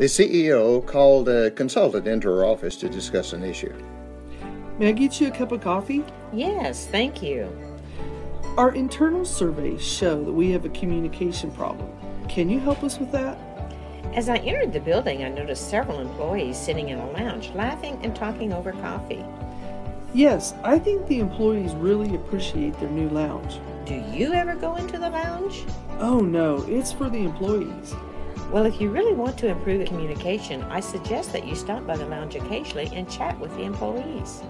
The CEO called a consultant into her office to discuss an issue. May I get you a cup of coffee? Yes, thank you. Our internal surveys show that we have a communication problem. Can you help us with that? As I entered the building, I noticed several employees sitting in a lounge, laughing and talking over coffee. Yes, I think the employees really appreciate their new lounge. Do you ever go into the lounge? Oh no, it's for the employees. Well, if you really want to improve communication, I suggest that you stop by the lounge occasionally and chat with the employees.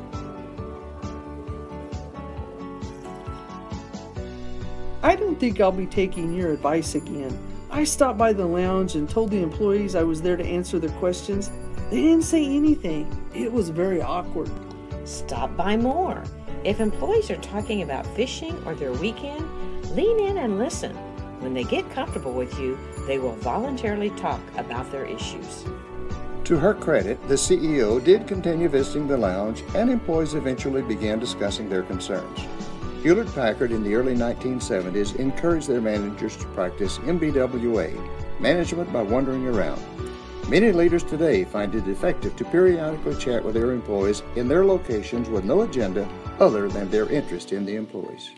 I don't think I'll be taking your advice again. I stopped by the lounge and told the employees I was there to answer their questions. They didn't say anything. It was very awkward. Stop by more. If employees are talking about fishing or their weekend, lean in and listen. When they get comfortable with you, they will voluntarily talk about their issues. To her credit, the CEO did continue visiting the lounge, and employees eventually began discussing their concerns. Hewlett Packard in the early 1970s encouraged their managers to practice MBWA, management by wandering around. Many leaders today find it effective to periodically chat with their employees in their locations with no agenda other than their interest in the employees.